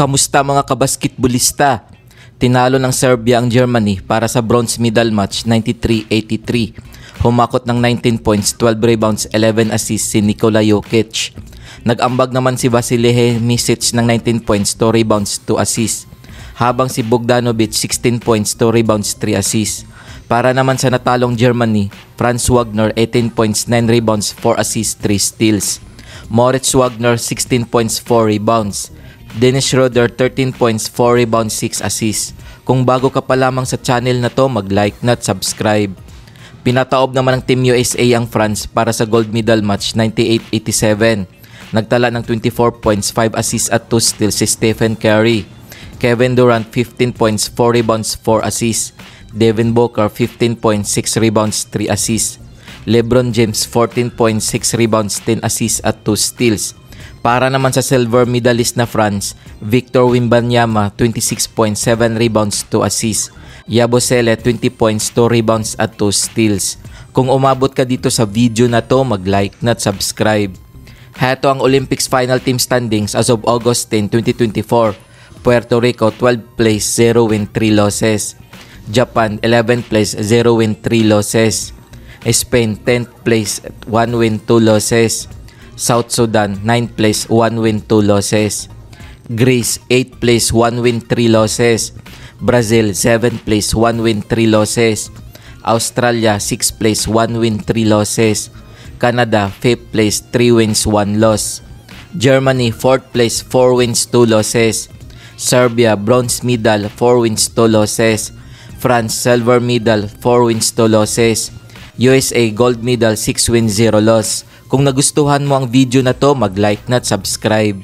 Kamusta mga kabasketballista? Tinalo ng Serbia ang Germany para sa bronze medal match 93-83. Humakot ng 19 points, 12 rebounds, 11 assists si Nikola Jokic. Nag-ambag naman si Vasilije Misic ng 19 points, 2 rebounds, 2 assists. Habang si Bogdanovic 16 points, 2 rebounds, 3 assists. Para naman sa natalong Germany, Franz Wagner 18 points, 9 rebounds, 4 assists, 3 steals. Moritz Wagner 16 points, 4 rebounds. Dennis Schroeder 13 points, 4 rebounds, 6 assists. Kung bago ka pa lamang sa channel na to, mag-like na at subscribe. Pinataob naman ng Team USA ang France para sa gold medal match 98-87. Nagtala ng 24 points, 5 assists at 2 steals si Stephen Curry. Kevin Durant 15 points, 4 rebounds, 4 assists. Devin Booker 15 points, 6 rebounds, 3 assists. LeBron James 14 points, 6 rebounds, 10 assists at 2 steals. Para naman sa silver medalist na France, Victor Wimbanyama 26 points, 7 rebounds, 2 assists. Yabusele 20 points, 2 rebounds at 2 steals. Kung umabot ka dito sa video na to, mag-like na subscribe. Heto ang Olympics final team standings as of August 10, 2024. Puerto Rico 12 place, 0 win, 3 losses. Japan 11 place, 0 win, 3 losses. Spain 10th place, 1 win, 2 losses. South Sudan 9th place, 1 win, 2 losses. Greece 8th place, 1 win, 3 losses. Brazil 7th place, 1 win, 3 losses. Australia 6th place, 1 win, 3 losses. Canada 5th place, 3 wins, 1 loss. Germany 4th place, 4 wins, 2 losses. Serbia bronze medal, 4 wins, 2 losses. France silver medal, 4 wins, 2 losses. USA gold medal, 6 wins, 0 loss. Kung nagustuhan mo ang video na to, mag-like na at subscribe.